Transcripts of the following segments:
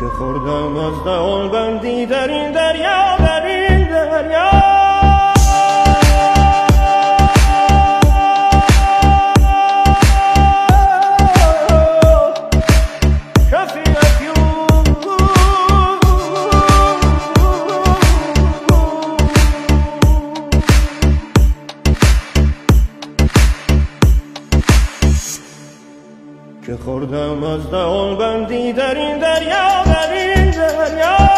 که خوردم از دهان بندی در این دریا در این دریا. خوردم از دهان بندی در این دریا در این دریا.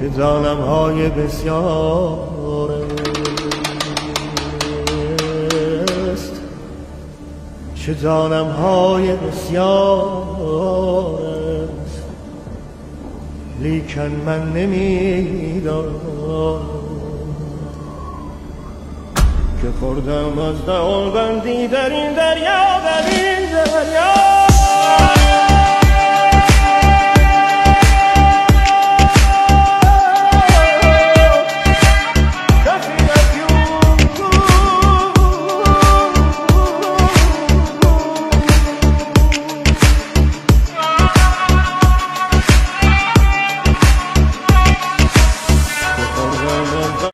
چه ظالم های بسیار است. چه ظالم های بسیار است. لیکن من نمی‌دانم که خوردم از دهان بندی در این دریا در این دریا.